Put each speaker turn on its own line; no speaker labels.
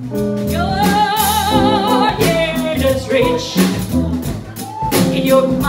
You're here just rich in your mind.